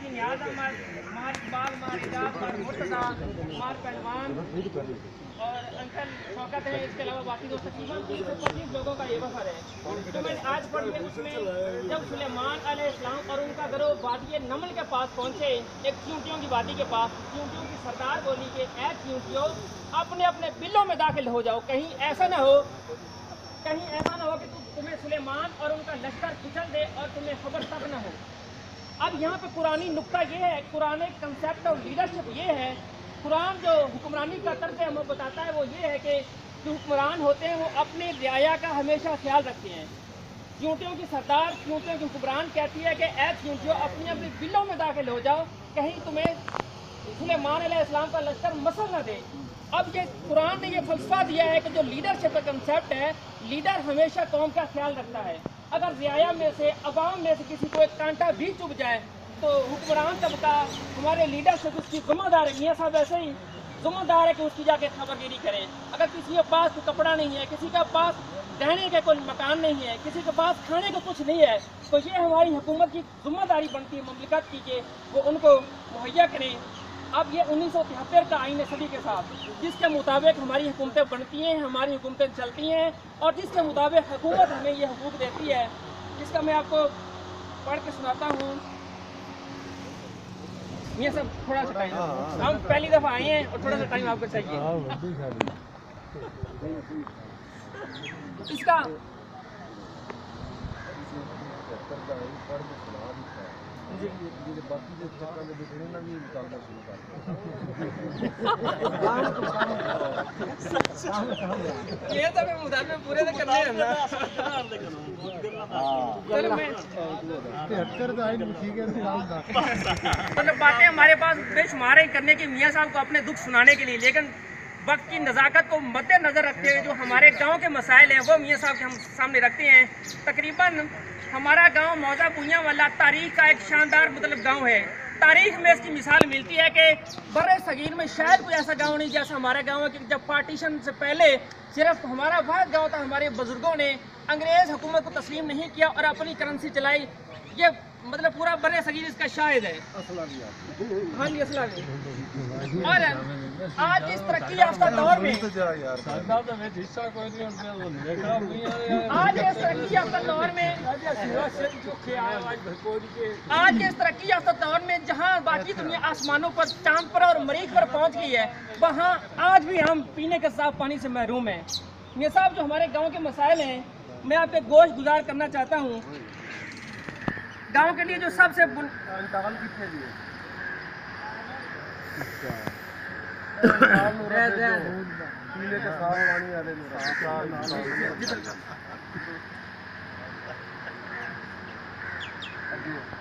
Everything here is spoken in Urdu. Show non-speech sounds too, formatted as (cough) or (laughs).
تقریباً جب سلیمان نمل کے پاس پہنچے، ایک چونٹیوں کی وادی کے پاس چونٹیوں کی سردار بولی کہ، اے چونٹیوں اپنے اپنے بلوں میں داخل ہو جاؤ، کہیں ایسا نہ ہو، کہیں ایسا نہ ہو کہ تمہیں سلیمان اور ان کا لشکر کچل دے اور تمہیں خبر تک نہ ہو۔ اب یہاں پہ قرآن نقطہ یہ ہے قرآن کنسیپٹ اور لیڈرشپ یہ ہے۔ قرآن جو حکمرانی کا طرز ہمیں بتاتا ہے، وہ یہ ہے کہ جو حکمران ہوتے ہیں، وہ اپنے رعایا کا ہمیشہ خیال رکھتے ہیں۔ چونٹیوں کی سردار، چونٹیوں کی حکمران کہتی ہے کہ، اے چونٹیوں اپنی اپنی بلوں میں داخل ہو جاؤ۔ کہیں تمہیں سلیمان علیہ السلام کا لشکر مسل نہ دے۔ اب یہ قرآن نے یہ فلسفہ دیا ہے کہ جو لیڈرشپ کا کنسیپٹ ہے لیڈر ہمیشہ قوم کا خیال رکھتا ہے۔ اگر رعایا میں سے، عوام میں سے کسی کو ایک کانٹا بھی چپ جائے، تو حکمران طبقہ ہمارے لیڈر سے اس کی ذمہ دار ہے، میاں صاحب ایسے ہی ذمہ دار ہے کہ اس کی جا کے خبر گیری کریں۔ اگر کسی کے پاس کپڑا نہیں ہے، کسی کے پاس رہنے کے کوئی مکان نہیں ہے، کسی کے پاس کھانے کا کچھ نہیں ہے، تو یہ ہماری حکومت کی ذمہ داری بنتی ہے، مملکت کی، کہ وہ ان کو مہیا کریں۔ اب یہ انیس سو تہتر کا آئین صدی کے ساتھ، جس کے مطابق ہماری حکومتیں بنتی ہیں، ہماری حکومتیں چلتی ہیں، اور جس کے مطابق حکومت ہمیں یہ حقوق دیتی ہے، جس کا میں آپ کو پڑھ کے سناتا ہوں۔ یہ سب تھوڑا سا ٹائم ہم پہلی دفعہ آئے ہیں اور تھوڑا سا ٹائم آپ کو چاہیے۔ اس کا باتیں ہمارے پاس بے شماریں کرنے کی میاں صاحب کو اپنے دکھ سنانے کے لیے لیکن وقت کی نزاکت کو مد نظر رکھتے ہوئے جو ہمارے گاؤں کے مسائل ہیں وہ میاں صاحب کے ہم سامنے رکھتے ہیں تقریباً ہمارا گاؤں موزہ بوئیاں والا تاریخ کا ایک شاندار مطلب گاؤں ہے۔ تاریخ میں اس کی مثال ملتی ہے کہ بر صغیر میں شاید کوئی ایسا گاؤں نہیں جیسا ہمارا گاؤں ہے، کیونکہ جب پارٹیشن سے پہلے صرف ہمارا بہت گاؤں تھا، ہمارے بزرگوں نے انگریز حکومت کو تسلیم نہیں کیا اور اپنی کرنسی چلائی۔ یہ مطلب پورا بر صغیر اس کا شاہد ہے۔ ہاں جی اسلامی اور آج اس ترقی یافتہ دور میں آج اس ترقی یافتہ دور میں آج اس ترقی یافتہ دور میں جہاں باقی دنیا آسمانوں پر، چاند پر اور مریخ پر پہنچ گئی ہے، وہاں آج بھی ہم پینے کے صاف پانی سے محروم ہیں۔ یہ صاحب جو ہمارے گاؤں کے مسائل ہیں، میں آپ پہ گوشت گزار کرنا چاہتا ہوں۔ گاؤں کے لیے جو سب سے بل... اچھا۔ (laughs)